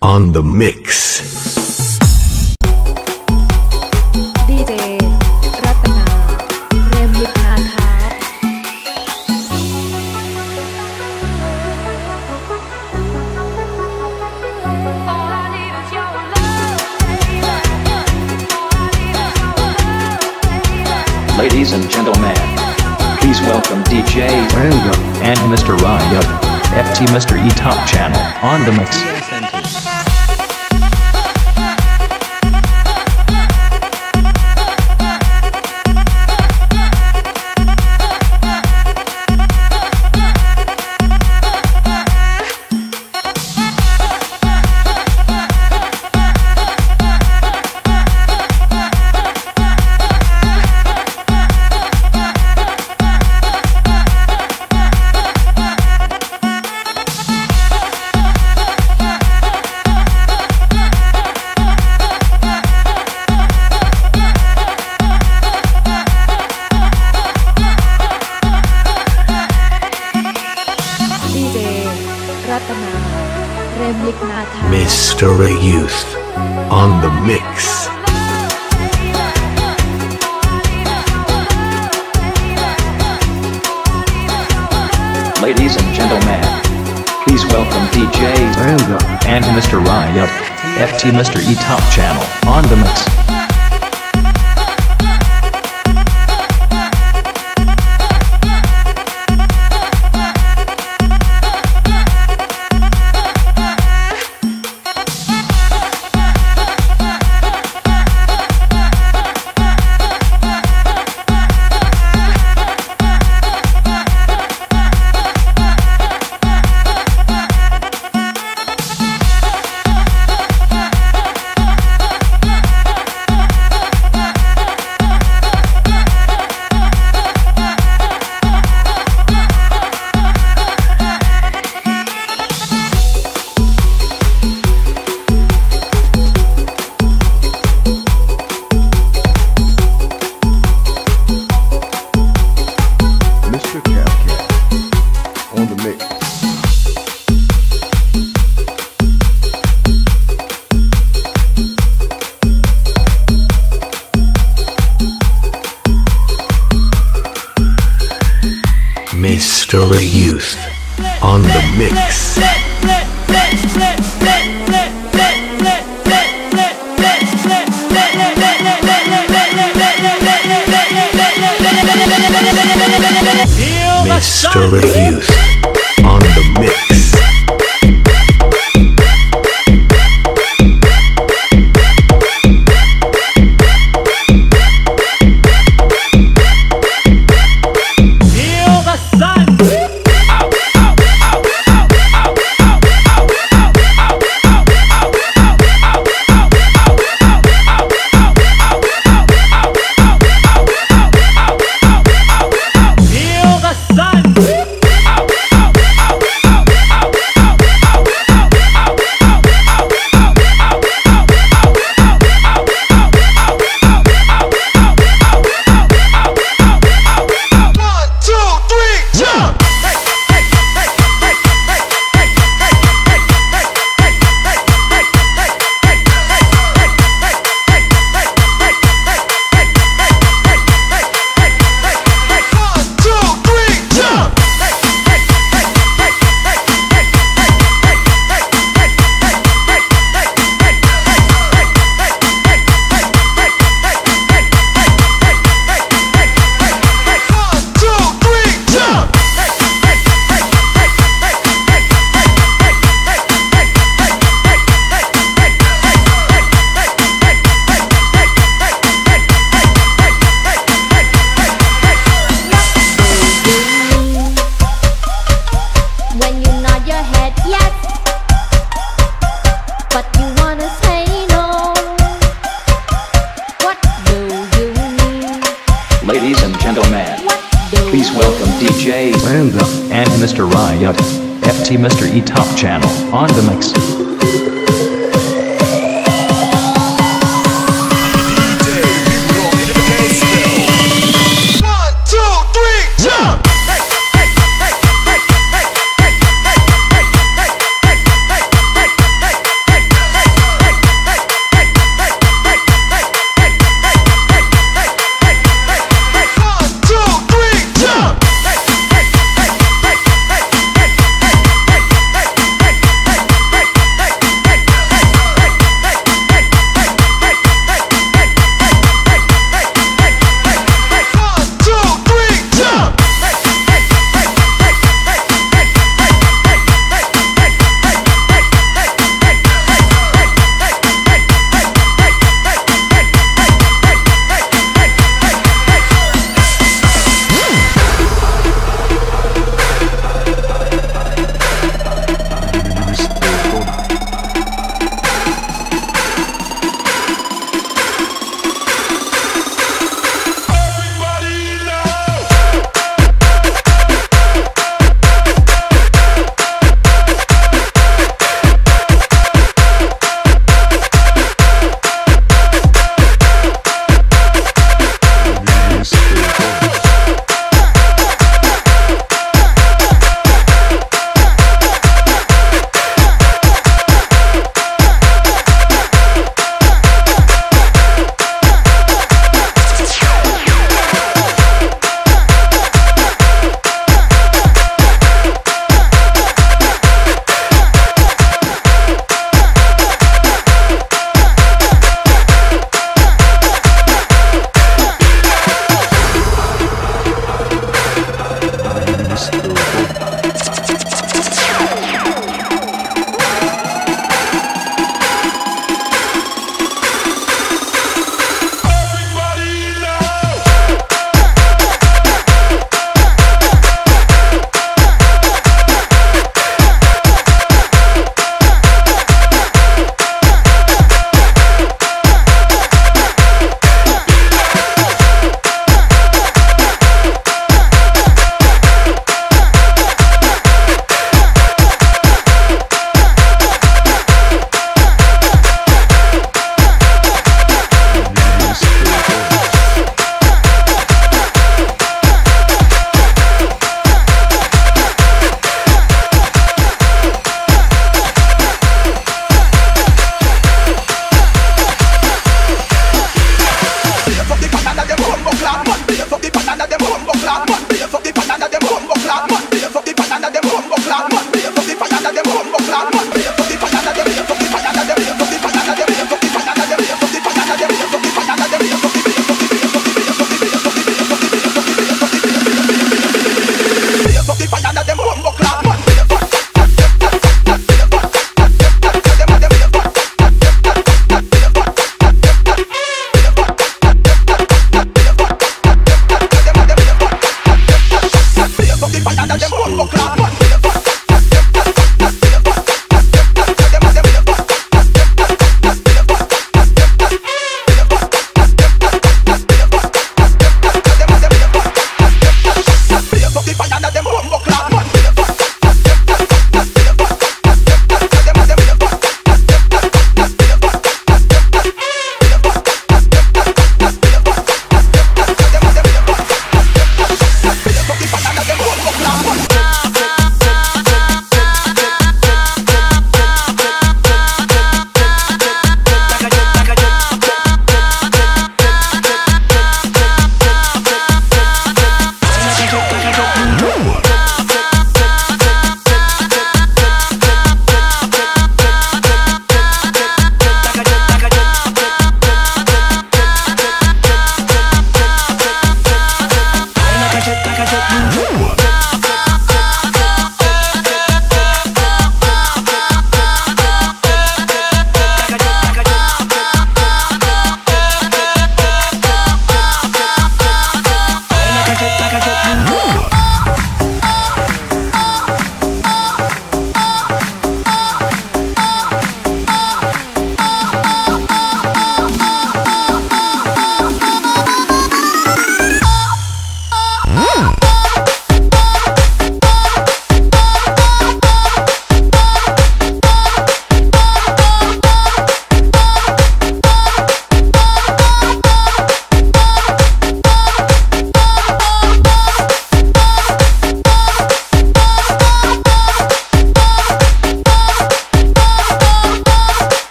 on the mix. Ladies and gentlemen, please welcome DJ Random and Mr. Ryan, FT Mr. E Top Channel on the mix. Mr. Ray Youth on the mix. Ladies and gentlemen, please welcome DJ and Mr. Riot, FT Mr. E Top Channel on the mix. On the mix. Mr. Youth on the mix. Mr. Youth on the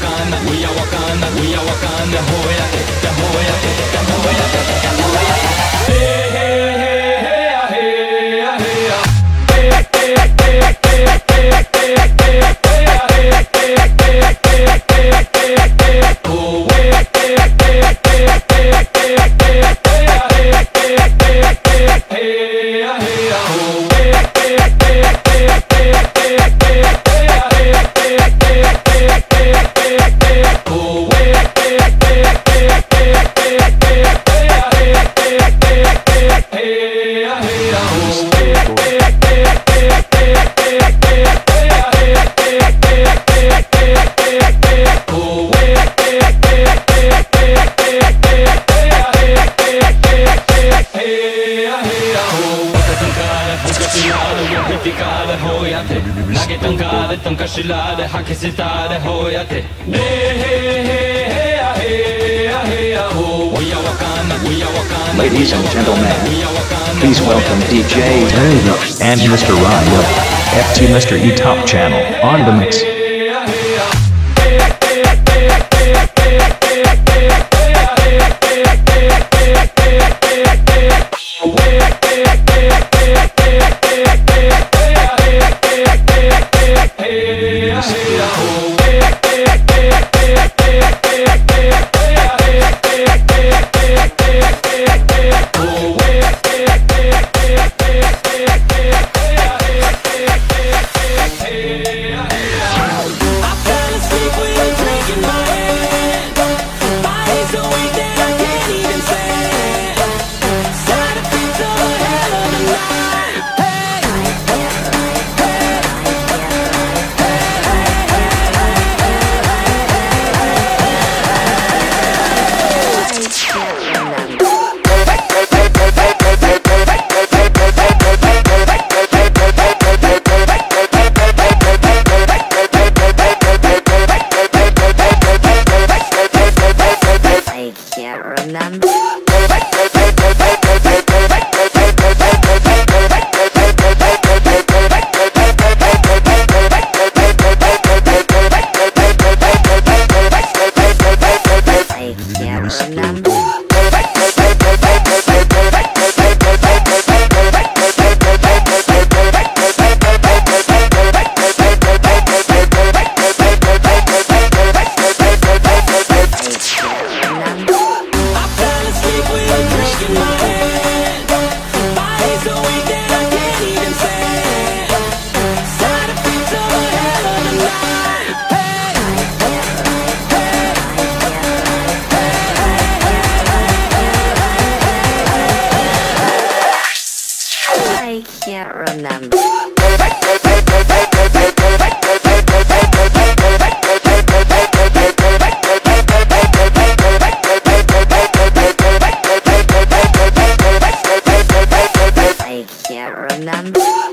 Wakanda, we are Wakanda, we are Wakanda, hoya, hoya, hoya, hoya. Ladies and gentlemen, please welcome DJ and Mr. Ryan, FT Mr. E Top Channel on the mix. Can't